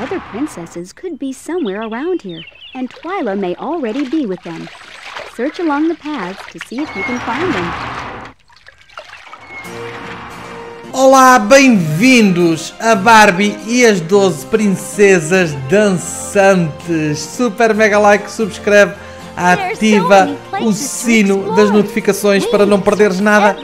other princesses could be somewhere around here, and Twyla may already be with them. Search along the paths to see if you can find them. Olá, bem-vindos a Barbie e as 12 princesas dançantes. Super mega like, subscreve, ativa o sino das notificações para não perderes nada.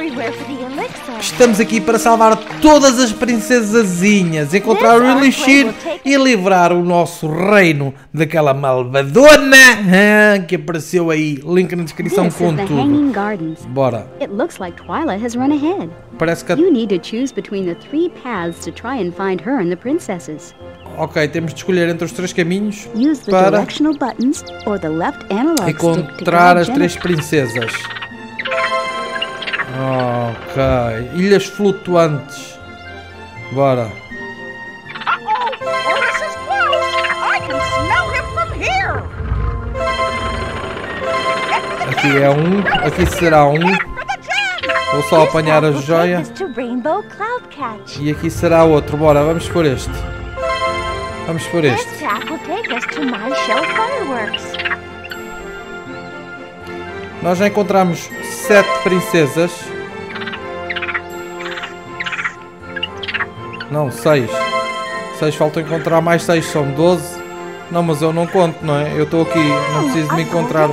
Estamos aqui para salvar todas as princesazinhas, encontrar o Elixir e livrar o nosso reino daquela malvadona ah, que apareceu aí. Link na descrição com tudo. Bora. Parece que. Princesses. Ok, temos de escolher entre os três caminhos para encontrar as três princesas. Ok. Ilhas flutuantes. Bora. Aqui é um, aqui será um. Vou só apanhar a joia. E aqui será outro. Bora, vamos por este. Vamos por este. Nós já encontramos sete princesas. Não, seis. Seis, faltam encontrar mais seis, são doze. Não, mas eu não conto, não é? Eu estou aqui, não preciso de me encontrar.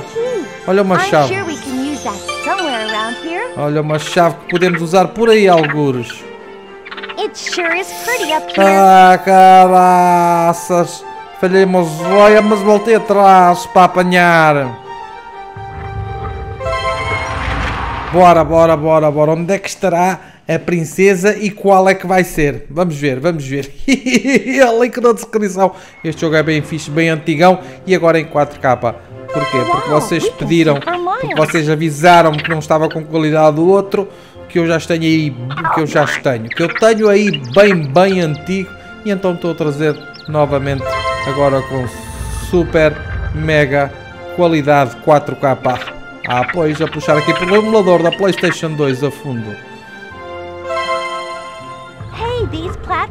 Olha uma chave. Olha uma chave que podemos usar por aí, algures. Ah, caraças. Falhei uma joia, mas voltei atrás para apanhar. Bora, bora, bora, bora. Onde é que estará a princesa e qual é que vai ser? Vamos ver, vamos ver. Link na descrição. Este jogo é bem fixe, bem antigão e agora em 4K. Porquê? Porque vocês pediram, porque vocês avisaram-me que não estava com qualidade do outro, que eu já tenho aí, que eu já tenho, que eu tenho aí bem, bem antigo e então estou a trazer novamente agora com super mega qualidade 4K. Ah, pois, a puxar aqui pelo emulador da Playstation 2 a fundo.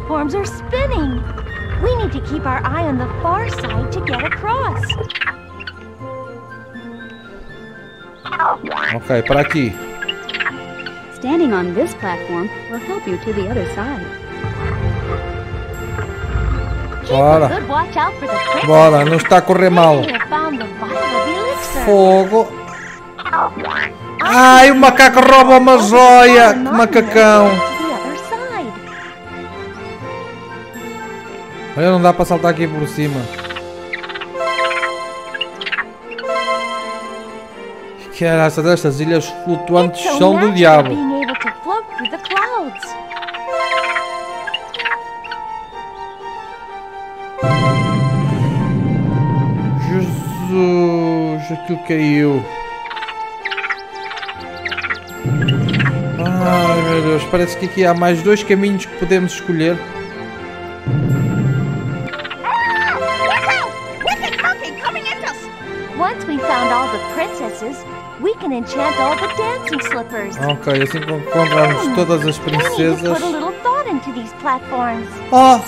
Platforms are spinning. We need to keep our eye on the far side to get across. Ok, para aqui. Standing on this platform will help you to the other side. Bora. Bora, não está a correr mal. Fogo. Ai, o macaco rouba uma joia. Que macacão. Olha, não dá para saltar aqui por cima. Que essa destas ilhas flutuantes so são do diabo. Jesus, aquilo caiu. Ai meu Deus, parece que aqui há mais dois caminhos que podemos escolher. Found all the princesses, we can enchant all the dancing slippers. Ok, assim que encontrarmos todas as We need to princesas. put a little thought into these platforms. Ah!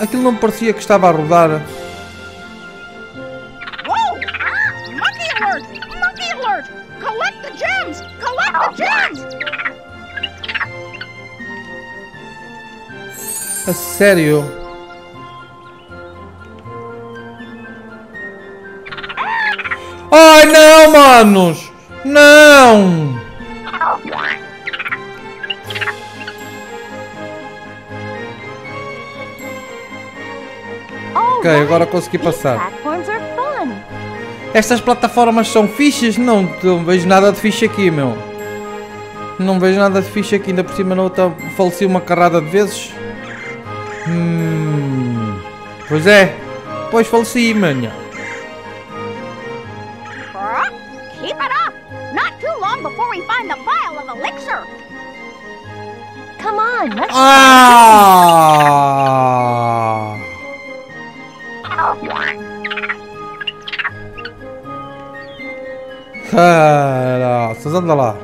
Aquilo não parecia que estava a rodar. Ah! Ai não, manos! Não! Ok, agora consegui passar. Estas plataformas são fichas? Não, não vejo nada de ficha aqui, meu. Não vejo nada de ficha aqui, ainda por cima na outra faleci uma carrada de vezes. Hum, pois é, pois faleci, manha. Ah! Caraças, anda lá.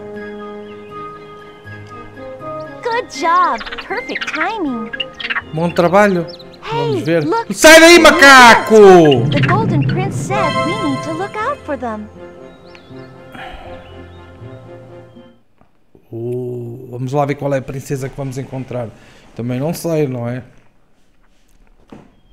Good job. Perfect timing. Bom trabalho. Vamos ver. Sai daí, macaco! The Golden Prince said we need to look out for them. Oh, vamos lá ver qual é a princesa que vamos encontrar. Também não sei, não é?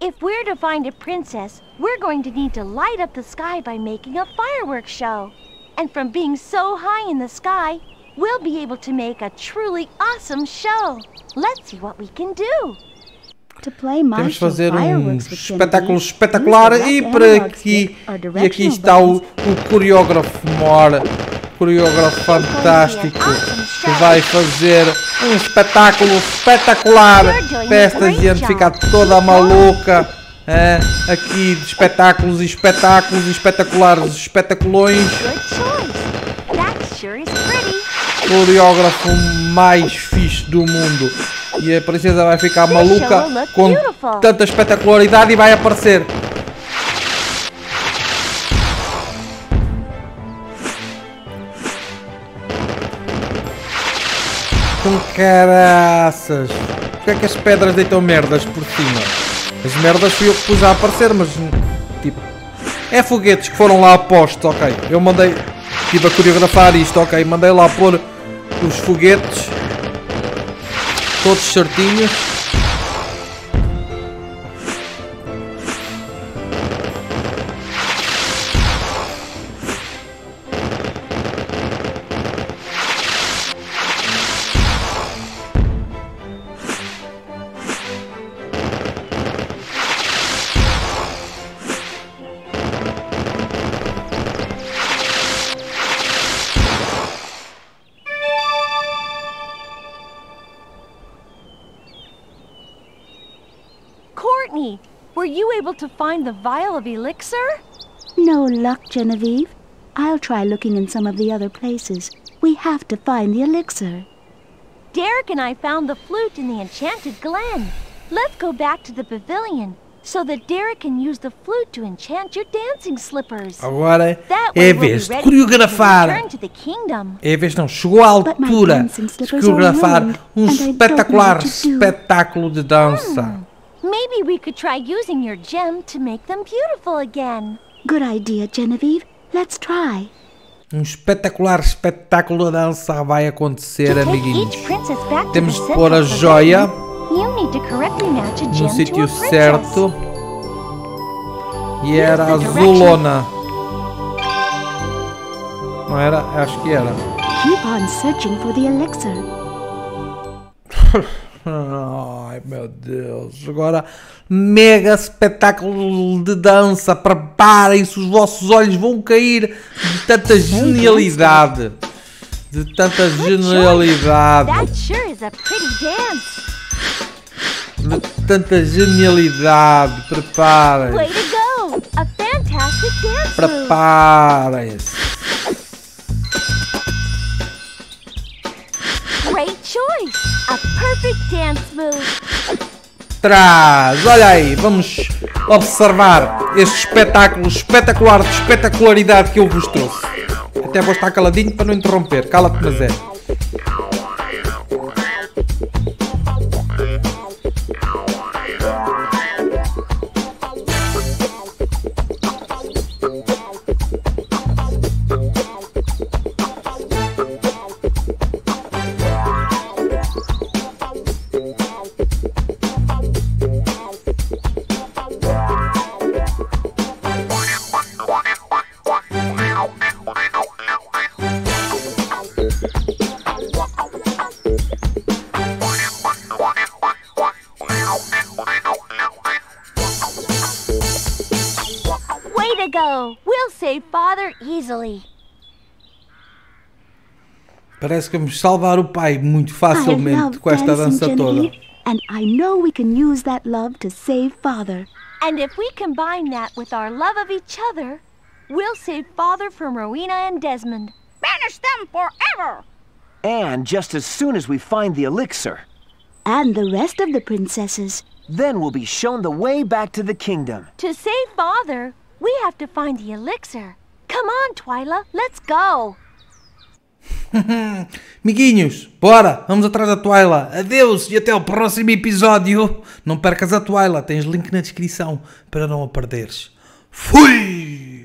If we're to find a princess, we're going to need to light up the sky by making a fireworks show. And from being so high in the sky, we'll be able to make a truly awesome show. Let's see what we can do. To play Temos de fazer um espetáculo espetacular e para aqui e aqui está o, o coreógrafo mor, coreógrafo fantástico que vai fazer um espetáculo espetacular. Para esta gente ficar toda maluca é, aqui de espetáculos e espetáculos e espetaculares espetaculões coreógrafo mais fixe do mundo. E a princesa vai ficar maluca com tanta espetacularidade e vai aparecer com caraças Porquê é que as pedras deitam merdas por cima? As merdas fui eu que pus a aparecer, mas tipo é foguetes que foram lá postos, ok. Eu mandei, estive a coreografar isto, ok. Mandei lá pôr os foguetes todos certinhos. Courtney, were you able to find the vial of elixir? No luck, Genevieve. I'll try looking in some of the other places. We have to find the elixir. Derek and I found the flute in the enchanted glen. Let's go back to the pavilion so that Derek can use the flute to enchant your dancing slippers. Agora That é way a we'll be vez de ready to coreografar. return to the kingdom. É a vez não, chegou à But my altura dancing de coreografar um and I don't know espetacular what to do. espetáculo de dança. Maybe we could try using your gem to make them beautiful again. Good idea, Genevieve. Let's try. Um espetacular espetáculo de dança vai acontecer, amiguinhos. each princess back Temos to de pôr a joia pavilion, You need to correctly match a no gem to a sítio princess. certo. E era azulona. Não era? Acho que era. Keep on searching for the elixir. Ai meu Deus, agora mega espetáculo de dança. Preparem-se, os vossos olhos vão cair de tanta genialidade. De tanta genialidade. That sure is a pretty dance. De tanta genialidade. Preparem-se. Preparem-se. Perfect dance move. Olha aí, vamos observar este espetáculo espetacular de espetacularidade que eu vos trouxe. Até vou estar caladinho para não interromper. Cala-te, mas é. Go. We'll save father easily. Parece que vamos salvar o pai muito facilmente com esta dancing, dança toda. And I know we can use that love to save Father. And if we combine that with our love of each other, we'll save father from Rowena and Desmond. Banish them forever! And just as soon as we find the elixir, And the rest of the princesses. then we'll be shown the way back to the kingdom. To save father, we have to find the elixir. Come on, Twyla, let's go. Miguinhos, bora, vamos atrás da Twyla. Adeus e até o próximo episódio. Não percas a Twyla, tens link na descrição para não a perderes. Fui!